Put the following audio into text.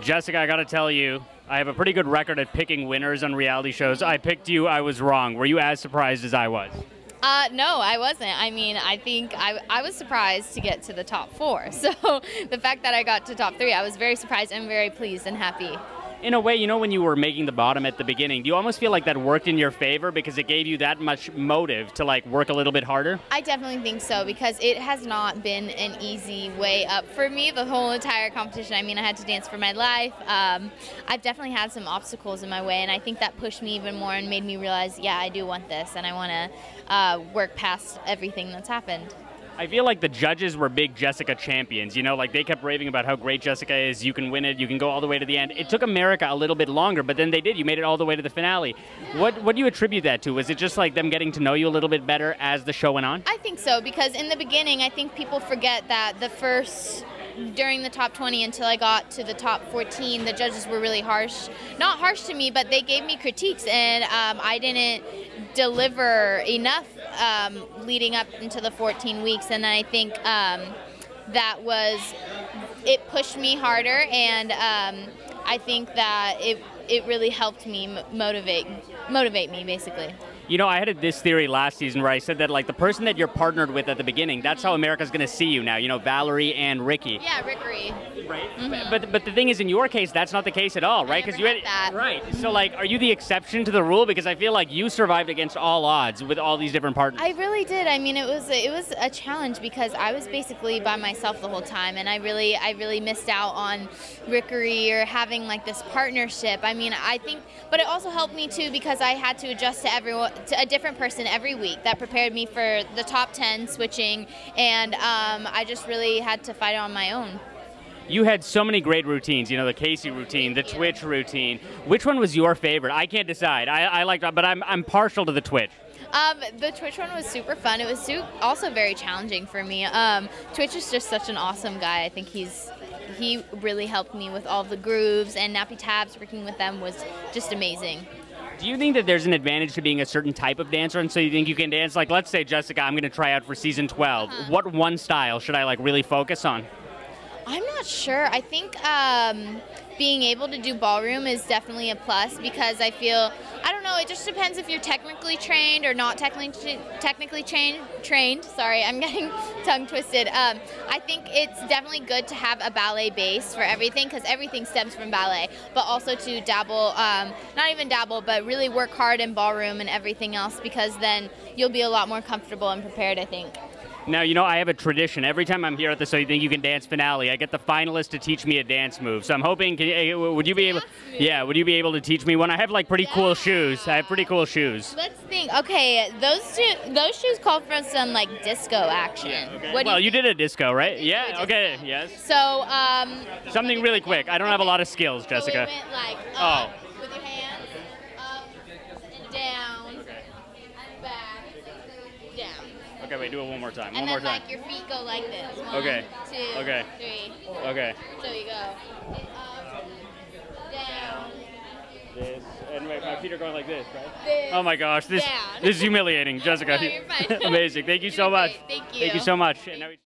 Jessica, I got to tell you, I have a pretty good record at picking winners on reality shows. I picked you, I was wrong. Were you as surprised as I was? Uh, no, I wasn't. I mean, I think I, I was surprised to get to the top four. So the fact that I got to top three, I was very surprised and very pleased and happy in a way, you know, when you were making the bottom at the beginning, do you almost feel like that worked in your favor because it gave you that much motive to like work a little bit harder? I definitely think so because it has not been an easy way up for me the whole entire competition. I mean, I had to dance for my life. Um, I've definitely had some obstacles in my way, and I think that pushed me even more and made me realize, yeah, I do want this, and I want to uh, work past everything that's happened. I feel like the judges were big Jessica champions. You know, like they kept raving about how great Jessica is. You can win it. You can go all the way to the end. It took America a little bit longer, but then they did. You made it all the way to the finale. What What do you attribute that to? Was it just like them getting to know you a little bit better as the show went on? I think so because in the beginning, I think people forget that the first during the top 20 until I got to the top 14, the judges were really harsh. Not harsh to me, but they gave me critiques, and um, I didn't deliver enough um, leading up into the 14 weeks. And then I think um, that was, it pushed me harder, and um, I think that it, it really helped me motivate, motivate me, basically. You know, I had this theory last season where I said that like the person that you're partnered with at the beginning, that's how America's going to see you now. You know, Valerie and Ricky. Yeah, Rickery. Right. Mm-hmm. But but the thing is, in your case, that's not the case at all, right? Because you had that. Right. So like, are you the exception to the rule? Because I feel like you survived against all odds with all these different partners. I really did. I mean, it was a, it was a challenge because I was basically by myself the whole time, and I really I really missed out on Rickery or having like this partnership. I mean, I think, but it also helped me too because I had to adjust to everyone to a different person every week. That prepared me for the top 10 switching, and um, I just really had to fight on my own. You had so many great routines, you know, the Casey routine, the Twitch routine. Which one was your favorite? I can't decide. I, I like, but I'm, I'm partial to the Twitch. Um, the Twitch one was super fun. It was also very challenging for me. Um, Twitch is just such an awesome guy. I think he's he really helped me with all the grooves and NappyTabs. Working with them was just amazing. Do you think that there's an advantage to being a certain type of dancer, and so you think you can dance like, let's say, Jessica, I'm going to try out for season 12. Uh-huh. What one style should I like really focus on? I'm not sure. I think um, being able to do ballroom is definitely a plus because I feel I don't know. It just depends if you're technically trained or not technically technically trained. Trained. Sorry, I'm getting tongue twisted. Um, I think it's definitely good to have a ballet base for everything because everything stems from ballet, but also to dabble, um, not even dabble, but really work hard in ballroom and everything else because then you'll be a lot more comfortable and prepared. I think. Now, you know, I have a tradition. Every time I'm here at the So You Think You Can Dance finale, I get the finalists to teach me a dance move. So I'm hoping, can, would you be able, yeah, would you be able to teach me one? I have like pretty yeah. cool shoes. I have pretty cool shoes. Let's think. Okay, those two, those shoes call for some like disco action. Yeah, okay. well, you, you, did a disco, right? Yeah. Okay. Yes. So, um, something really quick. I don't have a lot of skills, Jessica. So went like oh. With your hands up and down okay. and back, down. Okay, wait, do it one more time. And one then, more time. like, your feet go like this. One, okay. two, okay. three. Okay. So you go up, down. This, and wait, my feet are going like this, right? This, oh my gosh, this, down. this is humiliating, Jessica. no. Amazing. Thank you so much. Thank you. Thank you so much.